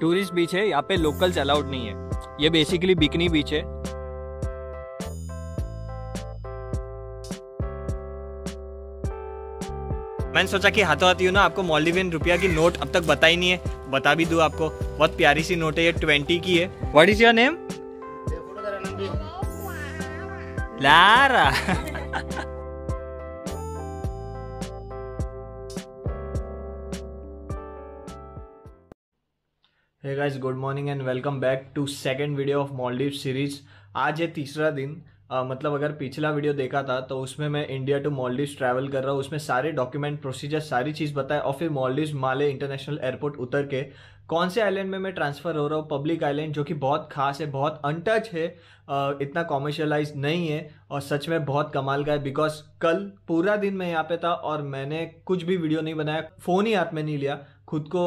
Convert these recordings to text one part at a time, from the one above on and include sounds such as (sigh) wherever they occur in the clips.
Tourist बीच है यहाँ पे लोकल्स अलाउड नहीं है। ये बेसिकली बिकनी बीच है। मैंने सोचा कि हाथों हाथ यू ना आपको मॉलडीवियन रुपया की नोट अब तक बता ही नहीं है। बता भी दूँ आपको बहुत प्यारी सी नोट है ये ट्वेंटी की है। What is your name Lara. (laughs) Hey guys good morning and welcome back to second video of Maldive series आज है तीसरा दिन। uh, मतलब अगर पिछला वीडियो देखा था तो उसमें मैं इंडिया टू मॉलडीव्स ट्रैवल कर रहा हूँ। उसमें सारे डॉक्यूमेंट प्रोसीजर सारी चीज़ बताए और फिर मॉलडीव माले इंटरनेशनल एयरपोर्ट उतर के कौन से आइलैंड में मैं ट्रांसफ़र हो रहा हूँ? पब्लिक आइलैंड जो कि बहुत खास है बहुत अनटच है। uh, इतना कॉमर्शलाइज नहीं है और सच में बहुत कमाल का है बिकॉज़ कल पूरा दिन मैं यहाँ पे था और मैंने कुछ भी वीडियो नहीं बनाया फ़ोन ही हाथ में नहीं लिया। खुद को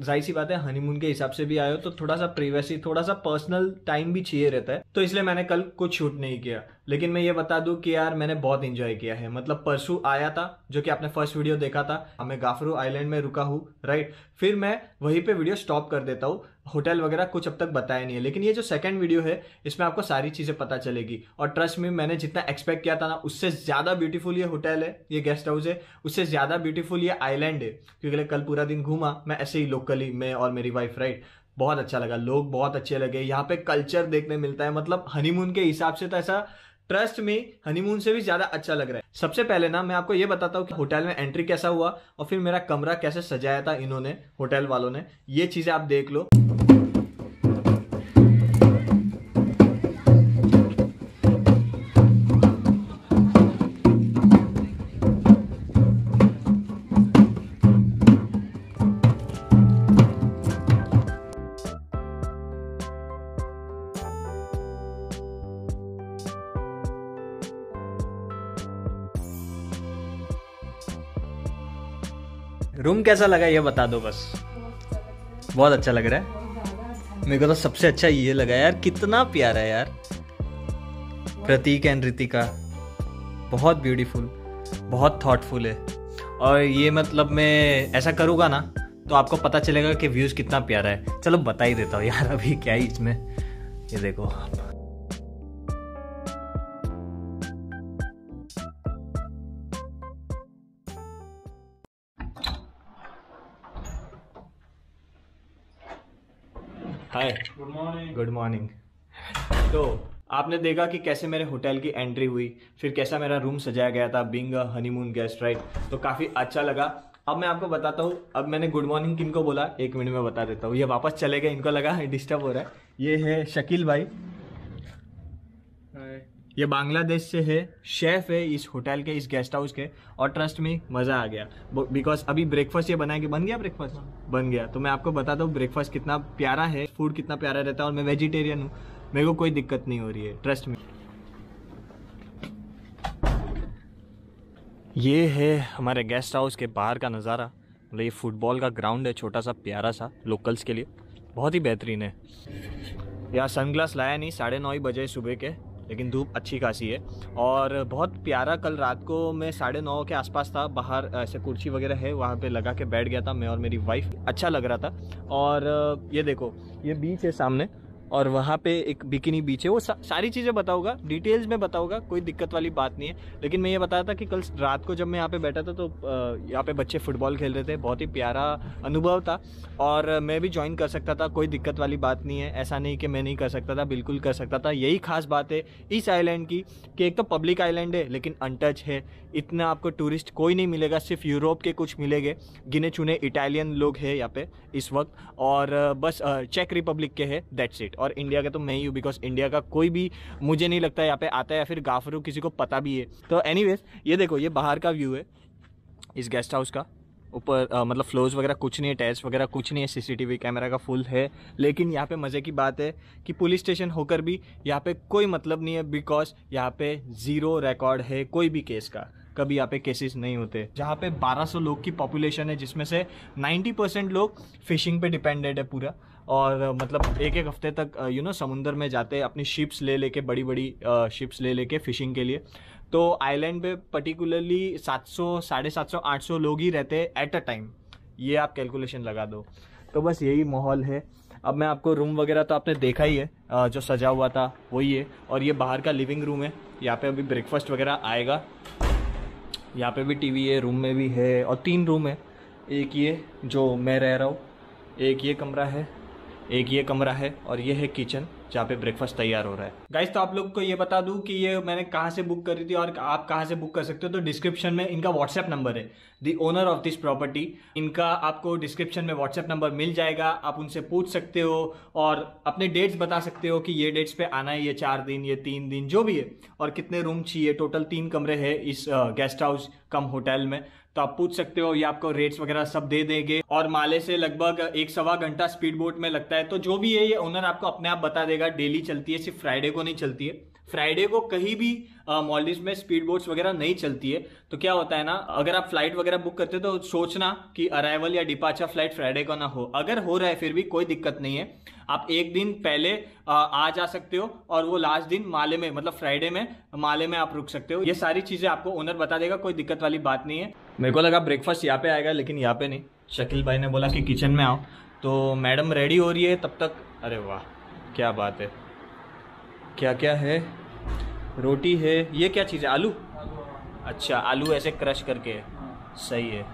ज़ाहिर सी बात है हनीमून के हिसाब से भी आए हो तो थोड़ा सा प्रिवेसी थोड़ा सा पर्सनल टाइम भी चाहिए रहता है। तो इसलिए मैंने कल कुछ शूट नहीं किया। लेकिन मैं ये बता दूँ कि यार, मैंने बहुत इंजॉय किया है। मतलब परसों आया था, जो कि आपने फ़र्स्ट वीडियो देखा था, मैं गाफरू आइलैंड में रुका हूँ राइट फिर मैं वहीं पे वीडियो स्टॉप कर देता हूँ। होटल वगैरह कुछ अब तक बताया नहीं है। लेकिन ये जो सेकंड वीडियो है, इसमें आपको सारी चीज़ें पता चलेगी। और ट्रस्ट में मैंने जितना एक्सपेक्ट किया था ना, उससे ज़्यादा ब्यूटीफुल ये होटल है, ये गेस्ट हाउस है, उससे ज़्यादा ब्यूटीफुल ये आइलैंड है। क्योंकि कल पूरा दिन घूमा, मैं ऐसे ही लोकली मैं और मेरी वाइफ राइट बहुत अच्छा लगा। लोग बहुत अच्छे लगे। यहाँ पे कल्चर देखने मिलता है। मतलब हनीमून के हिसाब से तो ऐसा ट्रस्ट में हनीमून से भी ज़्यादा अच्छा लग रहा है। सबसे पहले ना, मैं आपको ये बताता हूँ कि होटल में एंट्री कैसा हुआ और फिर मेरा कमरा कैसे सजाया था इन्होंने होटल वालों ने। ये चीज़ें आप देख लो। कैसा लगा ये बता दो बस। बहुत अच्छा लग रहा है। मेरे को तो सबसे अच्छा ये लगा यार, कितना प्यारा है यार। प्रतीक एंड रितिका, बहुत ब्यूटीफुल बहुत थॉटफुल है। और ये मतलब मैं ऐसा करूँगा ना तो आपको पता चलेगा कि व्यूज़ कितना प्यारा है। चलो बता ही देता हूँ यार, अभी क्या ही इसमें। ये देखो hi good morning good morning तो आपने देखा कि कैसे मेरे होटल की एंट्री हुई फिर कैसा मेरा रूम सजाया गया था बिंग हनीमून गेस्ट राइट तो काफ़ी अच्छा लगा। अब मैं आपको बताता हूँ अब मैंने गुड मॉर्निंग किनको बोला एक मिनट में बता देता हूँ। ये वापस चले गए इनको लगा डिस्टर्ब हो रहा है। ये है शकील भाई। ये बांग्लादेश से है शेफ है इस होटल के इस गेस्ट हाउस के और ट्रस्ट में मज़ा आ गया। बिकॉज़ अभी ब्रेकफास्ट ये बनाया कि बन गया ब्रेकफास्ट बन गया। तो मैं आपको बताता हूँ ब्रेकफास्ट कितना प्यारा है फ़ूड कितना प्यारा रहता है और मैं वेजिटेरियन हूँ। मेरे को कोई दिक्कत नहीं हो रही है ट्रस्ट में ये है हमारे गेस्ट हाउस के बाहर का नज़ारा। मतलब ये फुटबॉल का ग्राउंड है छोटा सा प्यारा सा लोकल्स के लिए। बहुत ही बेहतरीन है। यहाँ सनग्लास लाया नहीं साढ़े नौ ही बजे सुबह के। लेकिन धूप अच्छी खासी है। और बहुत प्यारा कल रात को मैं साढ़े नौ के आसपास था, बाहर ऐसे कुर्सी वगैरह है, वहाँ पे लगा के बैठ गया था मैं और मेरी वाइफ अच्छा लग रहा था। और ये देखो, ये बीच है सामने। और वहाँ पे एक बिकिनी बीच है। वो सा, सारी चीज़ें बताऊँगा डिटेल्स में बताऊँगा कोई दिक्कत वाली बात नहीं है। लेकिन मैं ये बताया था कि कल रात को जब मैं यहाँ पे बैठा था तो यहाँ पे बच्चे फुटबॉल खेल रहे थे बहुत ही प्यारा अनुभव था। और मैं भी ज्वाइन कर सकता था कोई दिक्कत वाली बात नहीं है। ऐसा नहीं कि मैं नहीं कर सकता था बिल्कुल कर सकता था। यही खास बात है इस आइलैंड की कि एक तो पब्लिक आइलैंड है लेकिन अनटच है। इतना आपको टूरिस्ट कोई नहीं मिलेगा सिर्फ़ यूरोप के कुछ मिलेंगे। गिने चुने इटालियन लोग हैं यहाँ पे इस वक्त। और बस चेक रिपब्लिक के है दैट्स इट और इंडिया का तो मैं ही हूँ बिकॉज़ इंडिया का कोई भी मुझे नहीं लगता यहाँ पे आता है या फिर गाफरू किसी को पता भी है। तो एनी ये देखो, ये बाहर का व्यू है, इस गेस्ट हाउस का। ऊपर मतलब फ्लोर्स वगैरह कुछ नहीं है टैच वगैरह कुछ नहीं है सीसीटीवी कैमरा का फुल है। लेकिन यहाँ पे मज़े की बात है कि पुलिस स्टेशन होकर भी यहाँ पे कोई मतलब नहीं है बिकॉज़ यहाँ पे ज़ीरो रिकॉर्ड है कोई भी केस का। कभी यहाँ पे केसेस नहीं होते। जहाँ पे 1200 लोग की पॉपुलेशन है, जिसमें से 90 परसेंट लोग फिशिंग पे डिपेंडेड है पूरा। और मतलब एक एक हफ़्ते तक यू नो समुंदर में जाते, अपनी शिप्स ले लेके बड़ी बड़ी शिप्स ले लेके फिशिंग के लिए। तो आइलैंड पे पर्टिकुलरली 700 साढ़े सात सौ, आठ सौ लोग ही रहते हैं एट अ टाइम ये आप कैलकुलेशन लगा दो। तो बस यही माहौल है। अब मैं आपको रूम वगैरह तो आपने देखा ही है जो सजा हुआ था, वही है। और ये बाहर का लिविंग रूम है। यहाँ पे अभी ब्रेकफास्ट वगैरह आएगा। यहाँ पे भी टीवी है रूम में भी है। और तीन रूम है। एक ये, जो मैं रह रहा हूँ। एक ये कमरा है। एक ये कमरा है और ये है किचन, जहाँ पे ब्रेकफास्ट तैयार हो रहा है। गाइस तो आप लोग को ये बता दूँ कि ये मैंने कहाँ से बुक करी थी और आप कहाँ से बुक कर सकते हो तो डिस्क्रिप्शन में इनका व्हाट्सएप नंबर है। The owner of this property इनका आपको डिस्क्रिप्शन में व्हाट्सएप नंबर मिल जाएगा, आप उनसे पूछ सकते हो और अपने डेट्स बता सकते हो कि ये डेट्स पे आना है, ये चार दिन, ये तीन दिन, जो भी है। और कितने रूम चाहिए टोटल तीन कमरे है इस गेस्ट हाउस कम होटल में। तो आप पूछ सकते हो, ये आपको रेट्स वगैरह सब दे देंगे। और माले से लगभग एक सवा घंटा स्पीड बोट में लगता है। तो जो भी है, ये ओनर आपको अपने आप बता देगा डेली चलती है, सिर्फ़ फ्राइडे को नहीं चलती है। फ्राइडे को कहीं भी मॉलडीव में स्पीड बोट्स वगैरह नहीं चलती है तो क्या होता है ना, अगर आप फ़्लाइट वगैरह बुक करते हो तो सोचना कि अराइवल या डिपार्चर फ़्लाइट फ्राइडे को ना हो। अगर हो रहा है, फिर भी कोई दिक्कत नहीं है। आप एक दिन पहले आ जा सकते हो और वो लास्ट दिन माले में मतलब फ्राइडे में, माले में आप रुक सकते हो। ये सारी चीज़ें आपको ओनर बता देगा, कोई दिक्कत वाली बात नहीं है। मेरे को लगा ब्रेकफास्ट यहाँ पे आएगा, लेकिन यहाँ पे नहीं। शकील भाई ने बोला कि किचन में आओ। तो मैडम रेडी हो रही है तब तक? अरे वाह, क्या बात है। क्या क्या है? रोटी है, ये क्या चीज़ है? आलू? अच्छा आलू ऐसे क्रश करके। सही है।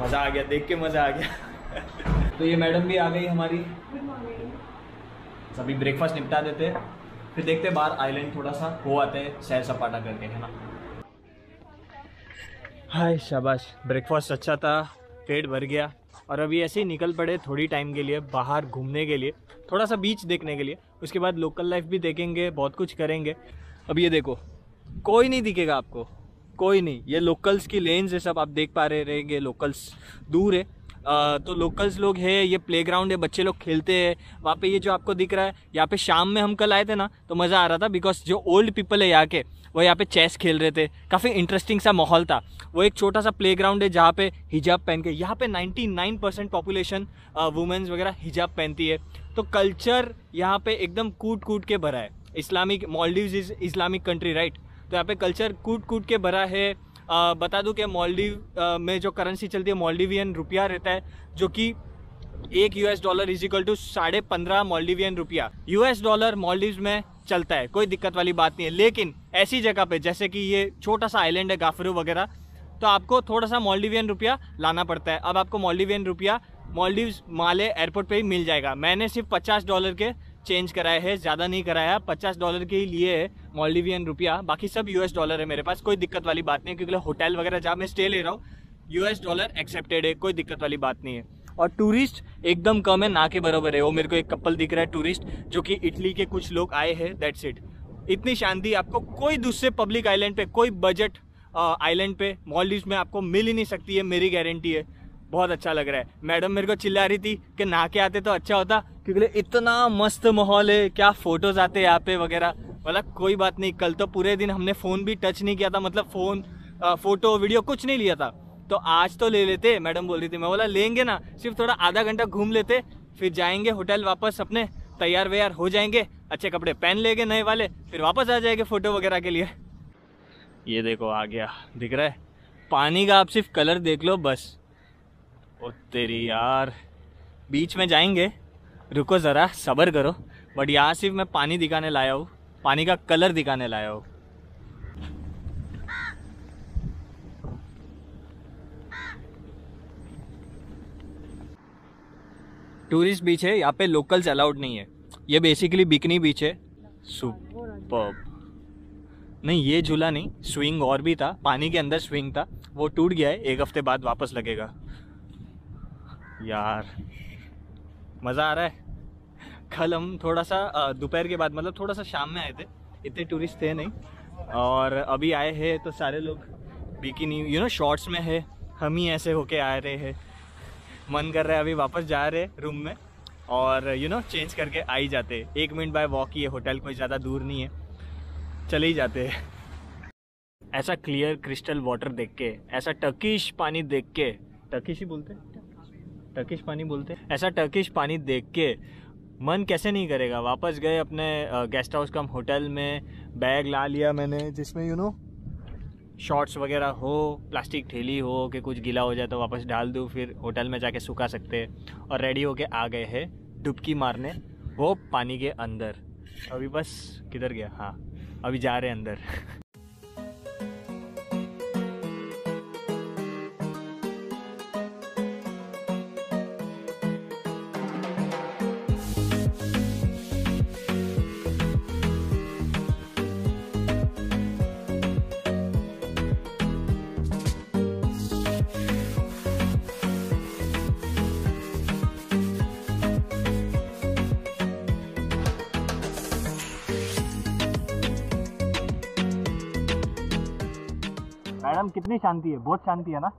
मज़ा आ गया, देख के मज़ा आ गया। (laughs) तो ये मैडम भी आ गई हमारी। सभी ब्रेकफास्ट निपटा देते। फिर देखते बाहर आइलैंड थोड़ा सा हो आते हैं सैर सपाटा करके, है ना? हाय, शाबाश। ब्रेकफास्ट अच्छा था, पेट भर गया। और अभी ऐसे ही निकल पड़े थोड़ी टाइम के लिए बाहर घूमने के लिए थोड़ा सा बीच देखने के लिए। उसके बाद लोकल लाइफ भी देखेंगे बहुत कुछ करेंगे। अब ये देखो कोई नहीं दिखेगा आपको कोई नहीं। ये लोकल्स की लेन्स है सब आप देख पा रहे रहेंगे लोकल्स दूर है। आ, तो लोकल्स लोग है ये प्लेग्राउंड है बच्चे लोग खेलते हैं। वहाँ पे ये जो आपको दिख रहा है यहाँ पे शाम में हम कल आए थे ना तो मज़ा आ रहा था बिकॉज़ जो ओल्ड पीपल है यहाँ के वो यहाँ पे चेस खेल रहे थे। काफ़ी इंटरेस्टिंग सा माहौल था। वो एक छोटा सा प्लेग्राउंड है जहाँ पे हिजाब पहन के यहाँ पे 99 परसेंट पॉपुलेशन वुमेंस वगैरह हिजाब पहनती है। तो कल्चर यहाँ पे एकदम कूट कूट के भरा है। Islamic Maldive is Islamic country right तो यहाँ पे कल्चर कूट कूट के भरा है। आ, बता दूँ कि मॉलडीव में जो करेंसी चलती है मॉलडीवियन रुपया रहता है जो कि एक US dollar is equal to साढ़े पंद्रह मॉलडीवियन रुपया। यूएस डॉलर मॉलडीव में चलता है, कोई दिक्कत वाली बात नहीं है। लेकिन ऐसी जगह पे, जैसे कि ये छोटा सा आइलैंड है गाफरू वगैरह तो आपको थोड़ा सा मॉलडीवियन रुपया लाना पड़ता है। अब आपको मॉलडीवियन रुपया मॉलडीव माले एयरपोर्ट पे ही मिल जाएगा। मैंने सिर्फ़ पचास डॉलर के चेंज कराए हैं, ज़्यादा नहीं कराया। पचास डॉलर के लिए है मॉलडीवियन रुपया। बाकी सब यूएस डॉलर है मेरे पास, कोई दिक्कत वाली बात नहीं क्योंकि होटल वगैरह जहाँ मैं स्टे ले रहा हूँ यूएस डॉलर एक्सेप्टेड है, कोई दिक्कत वाली बात नहीं है। और टूरिस्ट एकदम कम है, ना के बराबर है। वो मेरे को एक कपल दिख रहा है टूरिस्ट, जो कि इटली के कुछ लोग आए हैं दैट्स इट इतनी शांति आपको कोई दूसरे पब्लिक आइलैंड पे, कोई बजट आइलैंड पे मॉलडीव में आपको मिल ही नहीं सकती है, मेरी गारंटी है। बहुत अच्छा लग रहा है। मैडम मेरे को चिल्ला रही थी कि नहा के आते तो अच्छा होता, क्योंकि इतना मस्त माहौल है, क्या फ़ोटोज़ आते हैं यहाँ पे वगैरह। मतलब कोई बात नहीं, कल तो पूरे दिन हमने फ़ोन भी टच नहीं किया था मतलब फ़ोन फ़ोटो वीडियो कुछ नहीं लिया था। तो आज तो ले लेते मैडम बोल रही थी। मैं बोला लेंगे ना सिर्फ़ थोड़ा आधा घंटा घूम लेते फिर जाएँगे होटल वापस अपने तैयार वैयार हो जाएँगे अच्छे कपड़े पहन लेंगे नए वाले फिर वापस आ जाएँगे फ़ोटो वगैरह के लिए। ये देखो आ गया दिख रहा है? पानी का आप सिर्फ़ कलर देख लो बस। ओ तेरी यार। बीच में जाएँगे रुको ज़रा सब्र करो बट यहाँ सिर्फ़ मैं पानी दिखाने लाया हूँ पानी का कलर दिखाने लाया हूँ। टूरिस्ट बीच है, यहाँ पे लोकल्स अलाउड नहीं है। ये बेसिकली बिकनी बीच है। सुपर नहीं, ये झूला नहीं स्विंग और भी था। पानी के अंदर स्विंग था। वो टूट गया है, एक हफ़्ते बाद वापस लगेगा। यार, मज़ा आ रहा है। कल हम थोड़ा सा दोपहर के बाद मतलब थोड़ा सा शाम में आए थे। इतने टूरिस्ट थे नहीं। और अभी आए हैं तो सारे लोग बिकिनी यू नो शॉर्ट्स में है। हम ही ऐसे होके आ रहे हैं। मन कर रहा है अभी वापस जा रहे रूम में और यू नो चेंज करके आ ही जाते एक मिनट बाय वॉक ही है होटल कोई ज़्यादा दूर नहीं है। चले ही जाते ऐसा क्लियर क्रिस्टल वाटर देख के, ऐसा टर्किश पानी देख के टर्किश ही बोलते टर्किश पानी बोलते ऐसा टर्किश पानी देख के मन कैसे नहीं करेगा? वापस गए अपने गेस्ट हाउस कम होटल में बैग ला लिया मैंने, जिसमें यू नो शॉर्ट्स वगैरह हो, प्लास्टिक थैली हो कि कुछ गीला हो जाए तो वापस डाल दूँ, फिर होटल में जाके सुखा सकते और रेडी होके आ गए हैं डुबकी मारने, वो पानी के अंदर। अभी बस किधर गया? हाँ अभी जा रहे हैं अंदर। (laughs) मैडम कितनी शांति है? बहुत शांति है ना?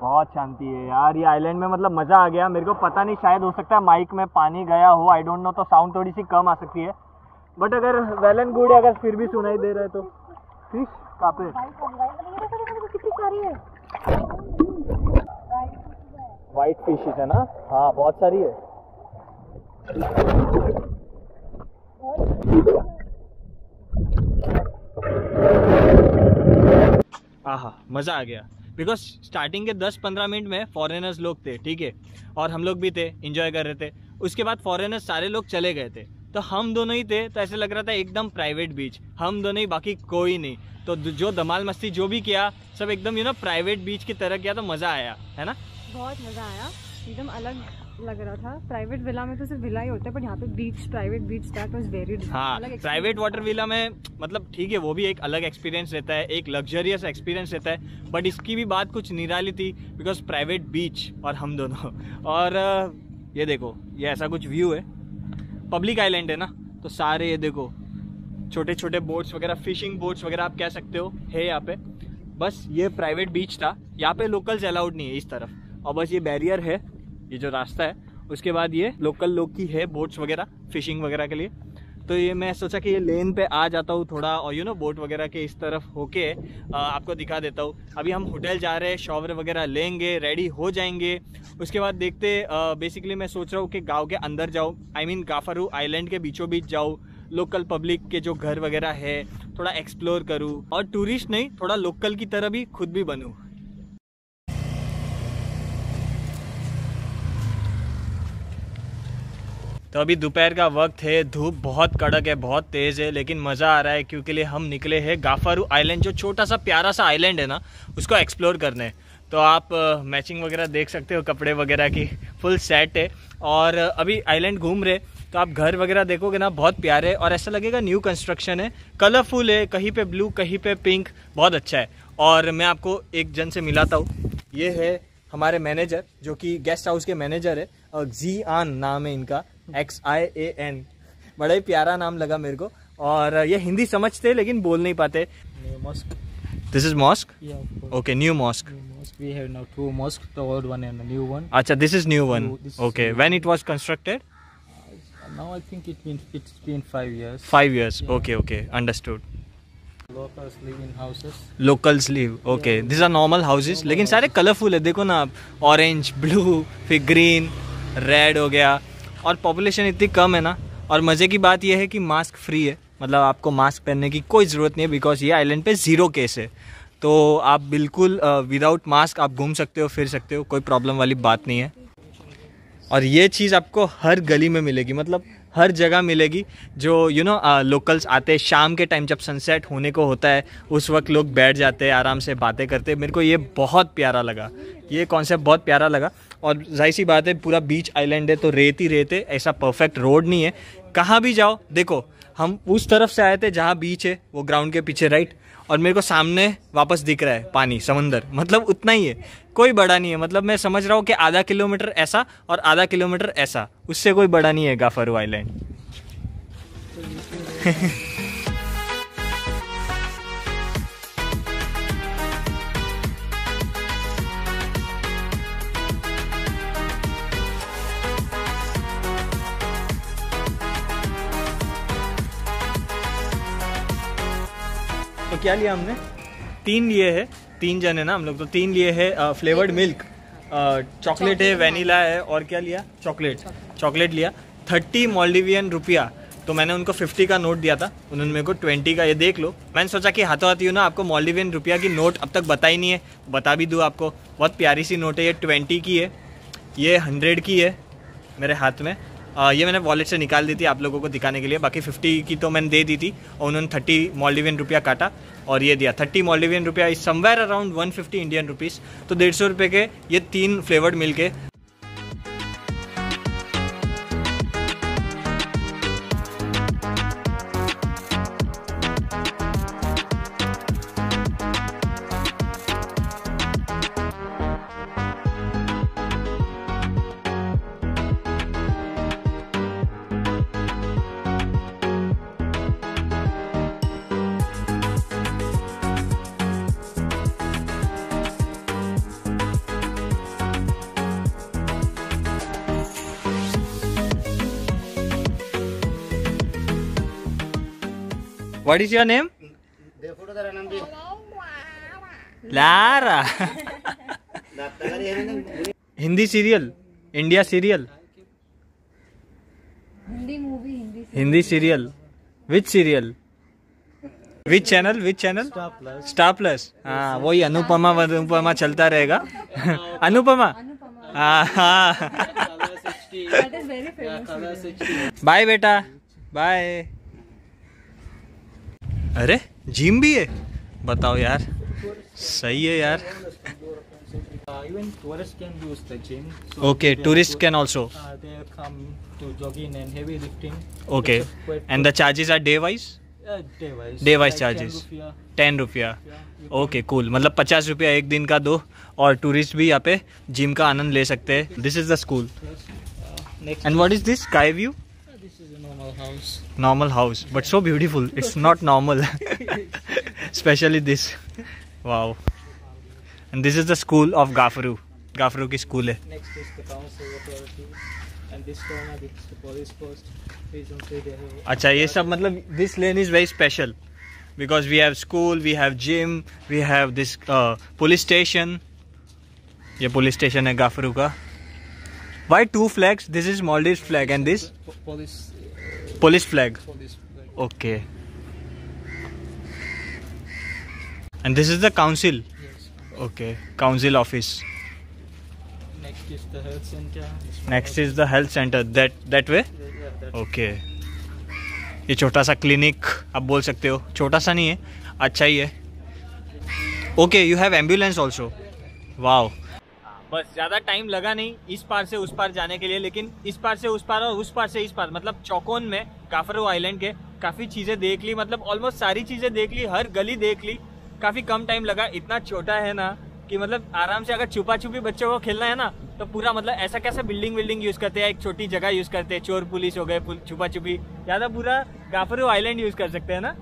बहुत शांति। है यार ये आइलैंड में मतलब मज़ा आ गया। मेरे को पता नहीं शायद हो सकता है माइक में पानी गया हो। आई डोंट नो तो साउंड थोड़ी सी कम आ सकती है। बट अगर वेल एंड गुड है अगर फिर भी सुनाई दे रहा है तो। फ़िश पे? वाइट फ़िश है। ना? हाँ। बहुत सारी है। आहा, मज़ा आ गया। बिकॉज़ स्टार्टिंग के 10-15 मिनट में फॉरेनर्स लोग थे, ठीक है? और हम लोग भी थे इन्जॉय कर रहे थे। उसके बाद फॉरेनर्स सारे लोग चले गए थे। तो हम दोनों ही थे तो ऐसे लग रहा था एकदम प्राइवेट बीच हम दोनों ही, बाकी कोई नहीं। तो जो धमाल मस्ती जो भी किया, सब एकदम यू नो प्राइवेट बीच की तरह किया तो मज़ा आया, है ना? बहुत मज़ा आया। एकदम अलग लग रहा था। प्राइवेट विला में तो सिर्फ़ विला ही होता है पर यहाँ पे beach private beach that was very हाँ प्राइवेट वाटर विला में मतलब ठीक है वो भी एक अलग एक्सपीरियंस रहता है एक लग्जरियस एक्सपीरियंस रहता है बट इसकी भी बात कुछ निराली थी बिकॉज़ प्राइवेट बीच और हम दोनों। और ये देखो ये ऐसा कुछ व्यू है। पब्लिक आइलैंड है ना तो सारे ये देखो छोटे छोटे बोट्स वगैरह फिशिंग बोट्स वगैरह आप कह सकते हो है यहाँ पे। बस ये प्राइवेट बीच था यहाँ पे लोकल्स अलाउड नहीं है इस तरफ़। और बस ये बैरियर है ये जो रास्ता है, उसके बाद ये लोकल लोग की है बोट्स वगैरह फिशिंग वगैरह के लिए। तो ये मैं सोचा कि ये लेन पे आ जाता हूँ थोड़ा और यू नो बोट वगैरह के इस तरफ़ होके आपको दिखा देता हूँ। अभी हम होटल जा रहे हैं शॉवर वगैरह लेंगे रेडी हो जाएँगे। उसके बाद देखते बेसिकली मैं सोच रहा हूँ कि गाँव के अंदर जाऊँ। आई मीन गाफारू आइलैंड के बीचों बीच जाऊँ। लोकल पब्लिक के जो घर वगैरह है, थोड़ा एक्सप्लोर करूँ। और टूरिस्ट नहीं, थोड़ा लोकल की तरह भी खुद भी बनूँ। तो अभी दोपहर का वक्त है, धूप बहुत कड़क है, बहुत तेज़ है, लेकिन मज़ा आ रहा है क्योंकि लिए हम निकले हैं गाफारू आइलैंड, जो छोटा सा प्यारा सा आइलैंड है ना, उसको एक्सप्लोर करने। तो आप मैचिंग वगैरह देख सकते हो, कपड़े वगैरह की, फुल सेट है। और अभी आइलैंड घूम रहे तो आप घर वगैरह देखोगे ना, बहुत प्यारे और ऐसा लगेगा न्यू कंस्ट्रक्शन है। कलरफुल है, कहीं पे ब्लू, कहीं पे पिंक, बहुत अच्छा है। और मैं आपको एक जन से मिलाता हूँ। ये है हमारे मैनेजर, जो कि गेस्ट हाउस के मैनेजर है जी आन नाम है इनका। एक्स आई ए एन बड़ा ही प्यारा नाम लगा मेरे को और ये हिंदी समझते लेकिन बोल नहीं पाते this is mosque okay new mosque we have now two mosques the old one and the new one acha this is new one okay new when it was constructed uh, now i think it been it's been 5 years 5 years yeah. okay okay understood locals live in houses locals live okay yeah. these are normal houses normal लेकिन सारे colourful है देखो ना आप orange blue फिर green red हो गया और पॉपुलेशन इतनी कम है ना, और मज़े की बात यह है कि मास्क फ्री है। मतलब आपको मास्क पहनने की कोई ज़रूरत नहीं है बिकॉज़ ये आइलैंड पे ज़ीरो केस है। तो आप बिल्कुल विदाउट मास्क आप घूम सकते हो, फिर सकते हो, कोई प्रॉब्लम वाली बात नहीं है। और ये चीज़ आपको हर गली में मिलेगी मतलब हर जगह मिलेगी जो यू नो लोकल्स आते हैं। शाम के टाइम जब सनसेट होने को होता है, उस वक्त लोग बैठ जाते हैं, आराम से बातें करते मेरे को ये बहुत प्यारा लगा। ये कॉन्सेप्ट बहुत प्यारा लगा। और ज़ाहिर सी बात है, पूरा बीच आइलैंड है तो रेत ही रेत है ऐसा परफेक्ट रोड नहीं है। कहाँ भी जाओ, देखो, हम उस तरफ़ से आए थे जहाँ बीच है, वो ग्राउंड के पीछे राइट और मेरे को सामने वापस दिख रहा है पानी, समंदर। मतलब उतना ही है। कोई बड़ा नहीं है। मतलब मैं समझ रहा हूँ कि आधा किलोमीटर ऐसा और आधा किलोमीटर ऐसा। उससे कोई बड़ा नहीं है गाफरू आइलैंड (laughs) क्या लिया हमने? तीन लिए है तीन जन है ना हम लोग तो तीन लिए है फ्लेवर्ड मिल्क चॉकलेट है वेनिला है। और क्या लिया? चॉकलेट चॉकलेट लिया। थर्टी मॉल्डिवियन रुपया। तो मैंने उनको 50 का नोट दिया था उन्होंने मेरे को 20 का ये देख लो। मैंने सोचा कि हाथों हाथ यू ना आपको मॉलडिवियन रुपया की नोट अब तक बता ही नहीं है। बता भी दूँ आपको बहुत प्यारी सी नोट है ये 20 की है ये 100 की है मेरे हाथ में। आ, ये मैंने वॉलेट से निकाल दी थी आप लोगों को दिखाने के लिए। बाकी 50 की तो मैंने दे दी थी और उन्होंने थर्टी मॉलिवियन रुपया काटा और ये दिया। थर्टी मॉलिवियन रुपया is somewhere around 150 Indian rupees तो डेढ़ सौ रुपये के ये तीन फ्लेवर्ड मिल के What is your name? Lara. Hindi serial India serial Hindi movie Hindi Hindi serial which serial which channel which channel Star Plus. Star Plus हाँ वही अनुपमा अनुपमा चलता रहेगा अनुपमा हाँ हाँ. बाय बेटा। बाय अरे, जिम भी है? बताओ यार। सही है यार। Okay tourist can also okay and the charges are day wise day wise charges ten रुपया ओके कूल मतलब पचास रुपया एक दिन का दो, और टूरिस्ट भी यहाँ पे जिम का आनंद ले सकते हैं। This is the school and what is this sky view this is a normal house. normal house but so beautiful it's not normal especially this wow and this is the school of gafaru gafaru की school है Next is the council authority. And this corner, is the police post. Have. अच्छा ये सब मतलब this lane is very special because we have school we have gym we have this police station ये police station है गाफरू का two flags this is Maldive flag and this Po- Police. Police. flag. Okay and this is the council Yes. Okay council office Next is the health center. This the health centre that that way Yeah, that's okay ये छोटा सा clinic आप बोल सकते हो। छोटा सा नहीं है अच्छा ही है। Okay you have ambulance also wow बस ज़्यादा टाइम लगा नहीं इस पार से उस पार जाने के लिए लेकिन इस पार से उस पार और उस पार से इस पार मतलब चौकोन में काफरो आइलैंड के काफ़ी चीज़ें देख ली मतलब ऑलमोस्ट सारी चीज़ें देख ली हर गली देख ली काफ़ी कम टाइम लगा इतना छोटा है ना कि मतलब आराम से अगर छुपा छुपी बच्चों को खेलना है ना तो पूरा मतलब ऐसा कैसा बिल्डिंग विल्डिंग यूज़ करते हैं एक छोटी जगह यूज़ करते हैं चोर पुलिस हो गए छुपा छुपी ज़्यादा पूरा गाफरो आइलैंड यूज़ कर सकते हैं ना?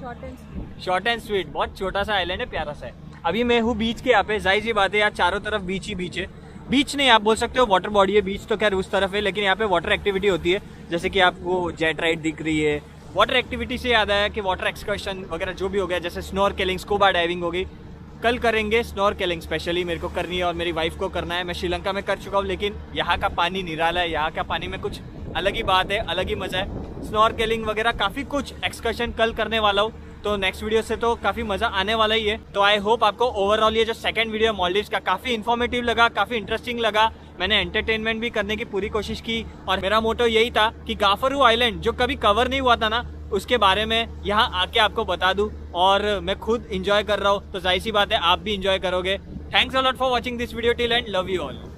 Short and short and sweet बहुत छोटा सा आइलैंड है प्यारा सा है। अभी मैं हूँ बीच के यहाँ पे। ज़ाहिर सी बात है यार चारों तरफ़ बीच ही बीच है। बीच नहीं, आप बोल सकते हो वाटर बॉडी है, बीच तो खैर उस तरफ़ है, लेकिन यहाँ पे वाटर एक्टिविटी होती है। जैसे कि आपको जेट राइड दिख रही है। वाटर एक्टिविटी से याद आया कि वाटर एक्सकर्शन वगैरह जो भी हो गया, जैसे स्नोर केलिंग स्कूबा डाइविंग होगी कल करेंगे स्नोर केलिंग स्पेशली मेरे को करनी है और मेरी वाइफ को करना है। मैं श्रीलंका में कर चुका हूँ, लेकिन यहाँ का पानी निराला है। यहाँ का पानी में कुछ अलग ही बात है, अलग ही मज़ा है। स्नोर केलिंग वगैरह काफ़ी कुछ एक्सकर्शन कल करने वाला हूँ। तो नेक्स्ट वीडियो से तो काफ़ी मज़ा आने वाला ही है। तो आई होप आपको ओवरऑल ये जो सेकंड वीडियो मॉलडीव्स का काफ़ी इन्फॉर्मेटिव लगा, काफ़ी इंटरेस्टिंग लगा। मैंने एंटरटेनमेंट भी करने की पूरी कोशिश की और मेरा मोटो यही था कि गाफरू आइलैंड जो कभी कवर नहीं हुआ था ना, उसके बारे में यहाँ आके आपको बता दूँ और मैं खुद इंजॉय कर रहा हूँ। तो ज़ाहिर सी बात है, आप भी इंजॉय करोगे। Thanks a lot for watching this video till end love you all